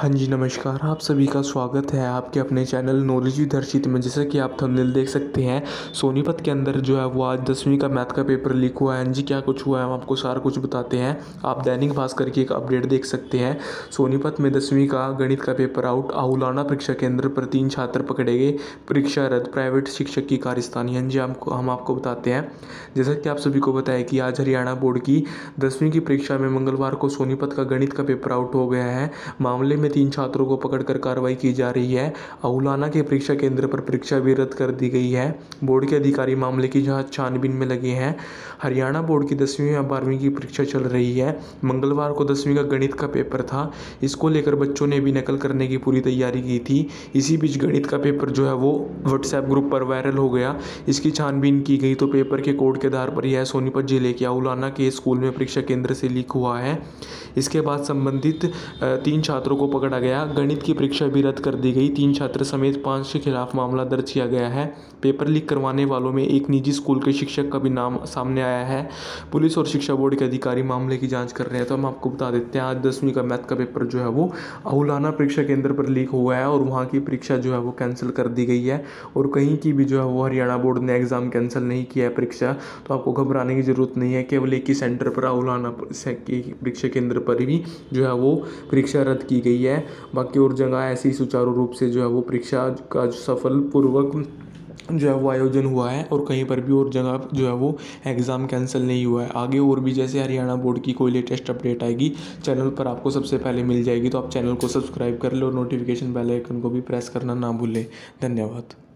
हाँ जी, नमस्कार। आप सभी का स्वागत है आपके अपने चैनल नॉलेज दर्शित में। जैसा कि आप थंबनेल देख सकते हैं, सोनीपत के अंदर जो है वो आज दसवीं का मैथ का पेपर लीक हुआ है। जी क्या कुछ हुआ है? हम आपको सारा कुछ बताते हैं। आप दैनिक भास्कर की एक अपडेट देख सकते हैं। सोनीपत में दसवीं का गणित का पेपर आउट, आहुलाना परीक्षा केंद्र पर तीन छात्र पकड़े गए। परीक्षा रद्द प्राइवेट शिक्षक की कार्यस्थानी। हाँ जी, हमको, हम आपको बताते हैं। जैसा कि आप सभी को बताया कि आज हरियाणा बोर्ड की दसवीं की परीक्षा में मंगलवार को सोनीपत का गणित का पेपर आउट हो गया है। मामले में तीन छात्रों को पकड़कर कार्रवाई की जा रही है। अहुलाना के परीक्षा केंद्र पर परीक्षा भी रद्द कर दी गई है। बोर्ड के अधिकारी मामले की जाँच छानबीन में लगे हैं। हरियाणा बोर्ड की दसवीं या बारहवीं की परीक्षा चल रही है। मंगलवार को दसवीं का गणित का पेपर था। इसको लेकर बच्चों ने भी नकल करने की पूरी तैयारी की थी। इसी बीच गणित का पेपर जो है वो व्हाट्सएप ग्रुप पर वायरल हो गया। इसकी छानबीन की गई तो पेपर के कोड के आधार पर यह सोनीपत ज़िले के अहुलाना के स्कूल में परीक्षा केंद्र से लीक हुआ है। इसके बाद संबंधित तीन छात्रों को पकड़ा गया। गणित की परीक्षा भी रद्द कर दी गई। तीन छात्र समेत पाँच के खिलाफ मामला दर्ज किया गया है। पेपर लीक करवाने वालों में एक निजी स्कूल के शिक्षक का भी नाम सामने आया है। पुलिस और शिक्षा बोर्ड के अधिकारी मामले की जाँच कर रहे हैं। तो हम आपको बता देते हैं, आज दसवीं का मैथ का पेपर जो है वो अहुलाना परीक्षा केंद्र पर लीक हुआ है और वहाँ की परीक्षा जो है वो कैंसिल कर दी गई है और कहीं की भी जो है वो हरियाणा बोर्ड ने एग्ज़ाम कैंसिल नहीं किया है परीक्षा। तो आपको घबराने की ज़रूरत नहीं है, केवल एक ही सेंटर पर अहुलाना परीक्षा केंद्र पर भी जो है वो परीक्षा रद्द की गई है। बाकी और जगह ऐसे ही सुचारू रूप से जो है वो परीक्षा का सफल पूर्वक जो है वो आयोजन हुआ है और कहीं पर भी और जगह जो है वो एग्ज़ाम कैंसिल नहीं हुआ है। आगे और भी जैसे हरियाणा बोर्ड की कोई लेटेस्ट अपडेट आएगी, चैनल पर आपको सबसे पहले मिल जाएगी तो आप चैनल को सब्सक्राइब कर लो और नोटिफिकेशन बेल आइकन को भी प्रेस करना ना भूलें। धन्यवाद।